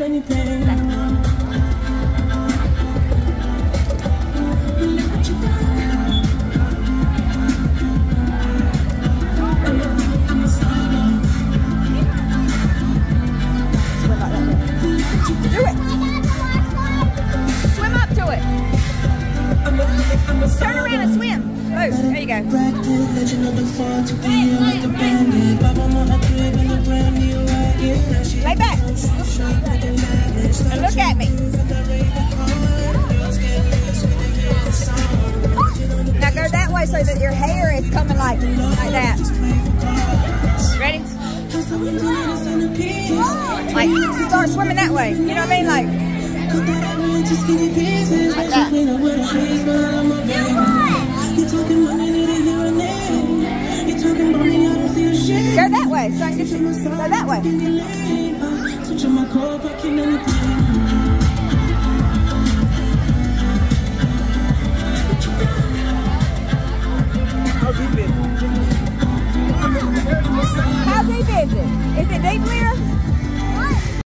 kill any. Look what you done. I'm a star. Swim like that. Do it. Swim up to it. I'm a, I'm a Turn around and swim. Oh, there you go. So that your hair is coming like like that. Ready? Like start swimming that way. You know what I mean? Like Like that. Go that way. So I can get you. Go that way. late, Leah?